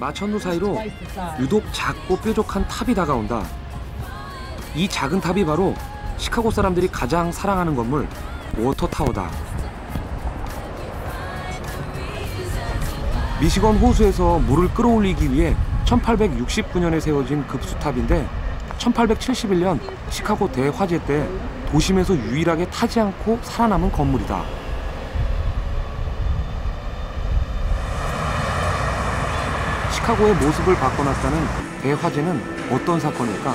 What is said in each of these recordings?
마천루 사이로 유독 작고 뾰족한 탑이 다가온다. 이 작은 탑이 바로 시카고 사람들이 가장 사랑하는 건물 워터타워다. 미시건 호수에서 물을 끌어올리기 위해 1869년에 세워진 급수탑인데 1871년 시카고 대화재 때 도심에서 유일하게 타지 않고 살아남은 건물이다. 시카고의 모습을 바꿔놨다는 대화재는 어떤 사건일까?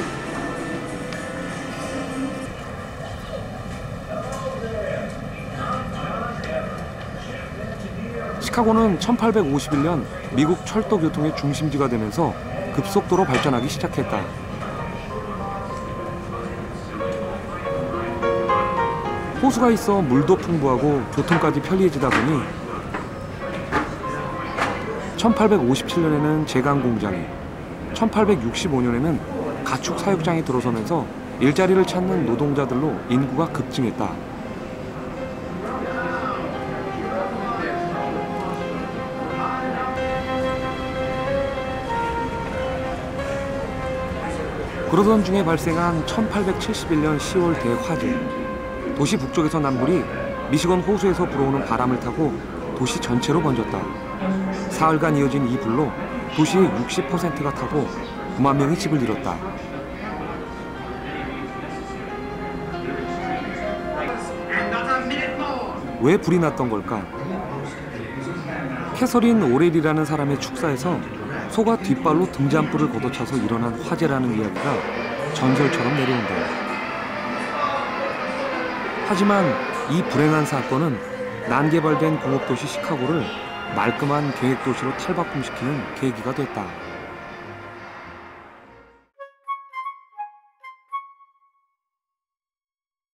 시카고는 1851년 미국 철도 교통의 중심지가 되면서 급속도로 발전하기 시작했다. 호수가 있어 물도 풍부하고 교통까지 편리해지다 보니 1857년에는 제강 공장이, 1865년에는 가축 사육장이 들어서면서 일자리를 찾는 노동자들로 인구가 급증했다. 그러던 중에 발생한 1871년 10월 대화재. 도시 북쪽에서 남불이 미시건 호수에서 불어오는 바람을 타고 도시 전체로 번졌다. 사흘간 이어진 이 불로 도시의 60%가 타고 9만 명이 집을 잃었다. 왜 불이 났던 걸까? 캐서린 오렐이라는 사람의 축사에서 소가 뒷발로 등잔불을 걷어차서 일어난 화재라는 이야기가 전설처럼 내려온다. 하지만 이 불행한 사건은 난개발된 공업도시 시카고를 말끔한 계획도시로 탈바꿈시키는 계기가 됐다.